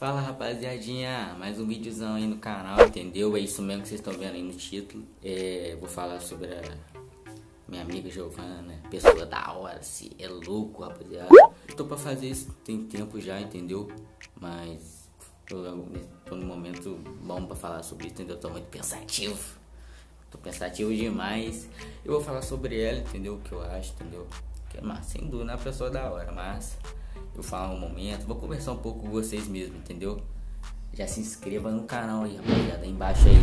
Fala rapaziadinha, mais um videozão aí no canal, entendeu? É isso mesmo que vocês estão vendo aí no título. É, vou falar sobre a minha amiga Giovana, pessoa da hora, se é louco, rapaziada. Eu tô pra fazer isso tem tempo já, entendeu? Mas tô, tô no momento bom pra falar sobre isso, entendeu? Eu tô muito pensativo. Tô pensativo demais. Eu vou falar sobre ela, entendeu? O que eu acho, entendeu? Que é massa, sem dúvida, é uma pessoa da hora, mas eu falo um momento, vou conversar um pouco com vocês mesmo, entendeu? Já se inscreva no canal aí, rapaziada, aí embaixo aí,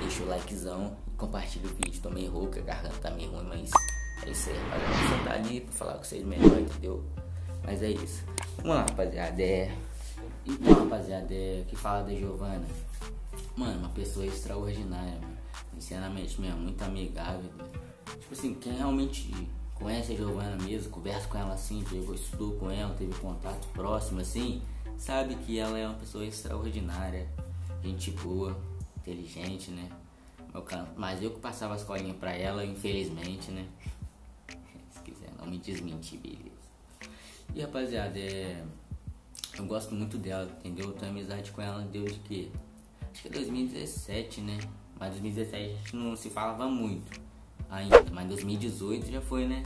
deixa o likezão e compartilha o vídeo. Tô meio rouca, a garganta tá meio ruim, mas é isso aí, rapaziada. Vou sentar ali pra falar com vocês melhor, entendeu? Mas é isso. Vamos lá, rapaziada. É... Então, rapaziada, é... que fala da Giovana. Mano, uma pessoa extraordinária, mano. Sinceramente mesmo, muito amigável. Tipo assim, quem realmente conhece a Giovana mesmo, conversa com ela assim, pegou, estudou com ela, teve contato próximo assim, sabe que ela é uma pessoa extraordinária, gente boa, inteligente, né? Mas eu que passava a escolinha pra ela, infelizmente, né? Se quiser não me desmentir, beleza. E rapaziada, é... eu gosto muito dela, entendeu? Eu tenho amizade com ela desde que? Acho que é 2017, né? Mas 2017 a gente não se falava muito ainda, mas 2018 já foi, né?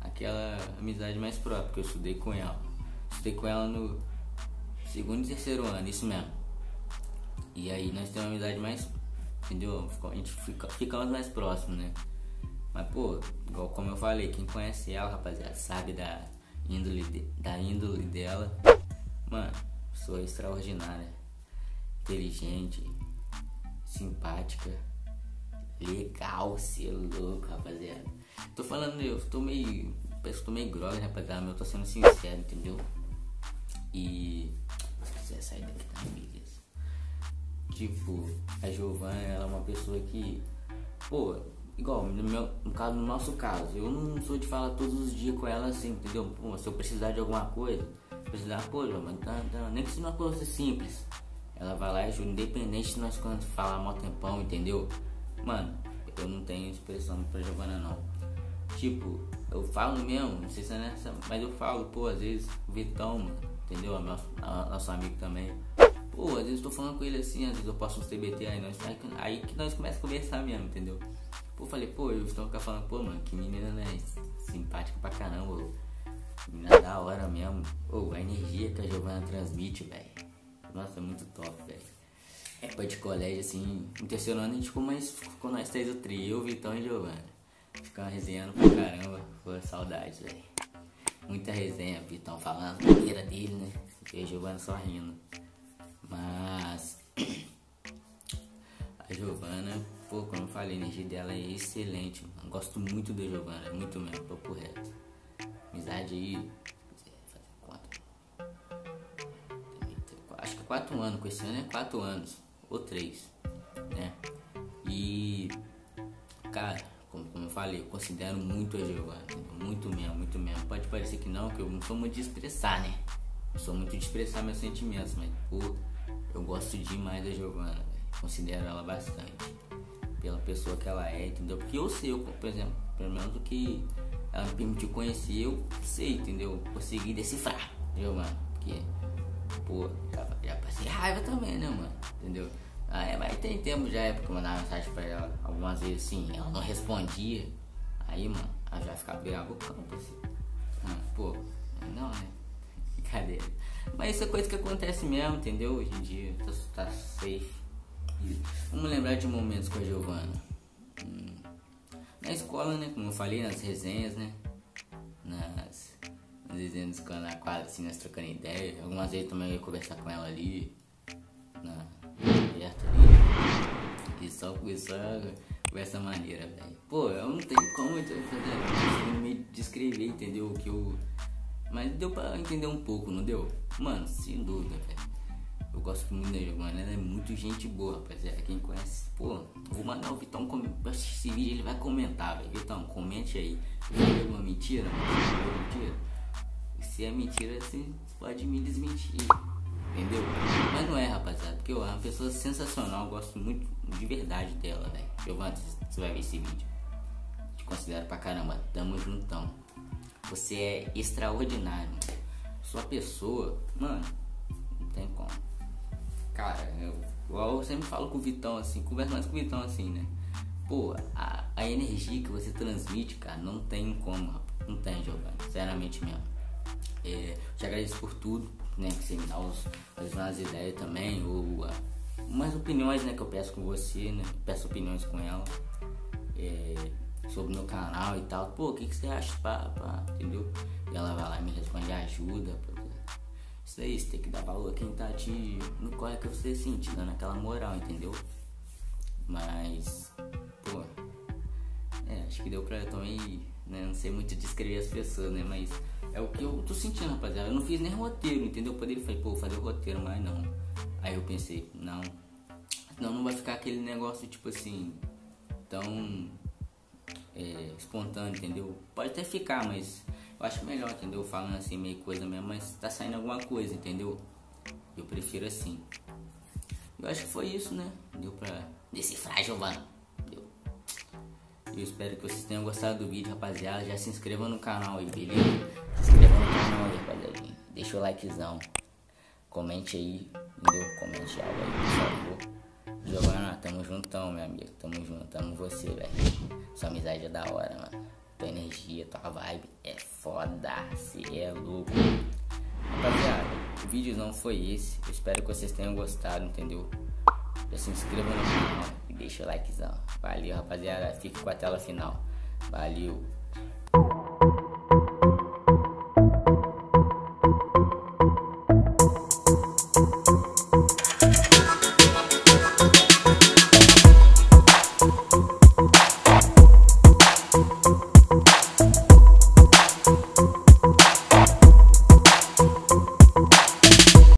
Aquela amizade mais própria, porque eu estudei com ela. Estudei com ela no segundo e terceiro ano, isso mesmo. E aí nós temos uma amizade mais, entendeu? A gente fica, ficamos mais próximos, né? Mas pô, igual como eu falei, quem conhece ela, rapaziada, sabe da índole, de, da índole dela. Mano, pessoa extraordinária, inteligente, simpática Legal, cê é louco, rapaziada. Tô falando, eu tô meio. Parece que tô meio grogue, rapaziada, mas eu tô sendo sincero, entendeu? E. Se quiser sair daqui tá beleza. Tipo, a Giovana, ela é uma pessoa que. Pô, igual, no, meu, no, caso, no nosso caso, eu não sou de falar todos os dias com ela assim, entendeu? Pô, se eu precisar de alguma coisa, precisar, pô, Giovana, tá, tá, nem que seja uma coisa simples. Ela vai lá e ajuda, independente de nós quando falar mal tempão, entendeu? Mano, eu não tenho expressão pra Giovana não. Tipo, eu falo mesmo, não sei se é nessa, mas eu falo, pô, às vezes Vitão, mano, entendeu? Nosso, nosso amigo também. Pô, às vezes eu tô falando com ele assim, às vezes eu posto uns TBT aí, nós, aí que nós começamos a conversar mesmo, entendeu? Pô, falei, pô, eu Vitão ficar falando, pô, mano, que menina, né? Simpática pra caramba, ô. Menina da hora mesmo. Ô, a energia que a Giovana transmite, velho. Nossa, é muito top, velho época de colégio, assim, no terceiro ano a gente ficou mais. Ficou nós três o trio, Vitão e Giovanna. Ficamos resenhando pra caramba, foi saudade, velho. Muita resenha, Vitão falando a maneira dele, né? E a Giovana só rindo. Mas. A Giovana, pô, como eu falei, a energia dela é excelente, mano. Gosto muito da Giovana, muito mesmo, papo reto. Amizade aí. Acho que quatro anos, com esse ano é quatro anos ou três, né? E, cara, como, como eu falei, eu considero muito a Giovana, muito mesmo, muito mesmo. Pode parecer que não, que eu não sou muito de expressar, né? Eu sou muito de expressar meus sentimentos, mas, pô, eu gosto demais da Giovana, considero ela bastante pela pessoa que ela é, entendeu? Porque eu sei, eu, por exemplo, pelo menos o que ela me permitiu conhecer, eu sei, entendeu? Consegui decifrar, Giovana, porque, pô, já, já passei raiva também, né, mano? Entendeu? Ah, é, mas tem tempo já é porque eu mandava mensagem pra ela algumas vezes assim, ela não respondia. Aí, mano, ela já ficava virava o campo assim. Ah, pô, não, é. Brincadeira. Mas isso é coisa que acontece mesmo, entendeu? Hoje em dia, tá, tá safe. Vamos lembrar de momentos com a Giovana. Hum. Na escola, né? Como eu falei, nas resenhas, né? Nas, nas resenhas na quadra, assim, nós trocando ideia. Algumas vezes também eu ia conversar com ela ali. Na, perto ali. E só, e só com essa maneira, velho. Pô, eu não tenho como eu me descrever, entendeu? O que eu. Mas deu pra entender um pouco, não deu? Mano, sem dúvida, velho. Eu gosto muito da Giovanna, ela é muito gente boa, rapaziada. Quem conhece, pô, vou mandar o Vitão esse vídeo, ele vai comentar, velho. Vitão, comente aí. Falei alguma mentira? mentira? Se é mentira, você pode me desmentir. Entendeu? Mas não é, rapaziada, porque eu é uma pessoa sensacional, eu gosto muito de verdade dela, velho. Giovanni, você vai ver esse vídeo. Te considero pra caramba, tamo juntão. Você é extraordinário, mano. Sua pessoa, mano, não tem como. cara, eu, eu sempre falo com o Vitão assim, converso mais com o Vitão assim, né? Pô, a, a energia que você transmite, cara, não tem como, rapaz. Não tem, Giovanni. Sinceramente mesmo. É, te agradeço por tudo, né? Que você me dá os, as ideias também, ou umas opiniões, né? Que eu peço com você, né? Peço opiniões com ela. É, sobre meu canal e tal. Pô, o que, que você acha? Pá, pá, entendeu? E ela vai lá e me responde ajuda. Isso aí, você tem que dar valor a quem tá te. no corre que você sente, dando aquela moral, entendeu? Mas. Pô. É, acho que deu pra também. Né, não sei muito descrever as pessoas, né? Mas é o que eu tô sentindo, rapaziada. Eu não fiz nem roteiro, entendeu? Eu poderia falar, pô, fazer o roteiro, mas não. Aí eu pensei, não. Senão não vai ficar aquele negócio tipo assim. Tão é, espontâneo, entendeu? Pode até ficar, mas eu acho melhor, entendeu? Falando assim, meio coisa mesmo, mas tá saindo alguma coisa, entendeu? Eu prefiro assim. Eu acho que foi isso, né? Deu pra decifrar, Giovanni. Eu espero que vocês tenham gostado do vídeo, rapaziada. Já se inscreva no canal aí, beleza? Se inscreva no canal aí, rapaziada. Deixa o likezão. Comente aí, entendeu? Comente algo aí, por favor. Giovana, tamo juntão, meu amigo. Tamo junto, amo você, velho. Sua amizade é da hora, mano. Tua energia, tua vibe é foda. Se é louco. Rapaziada, o vídeo não foi esse. Eu espero que vocês tenham gostado, entendeu? Já se inscreva no canal deixa o likezão. Valeu, rapaziada. Fique com a tela final. Valeu.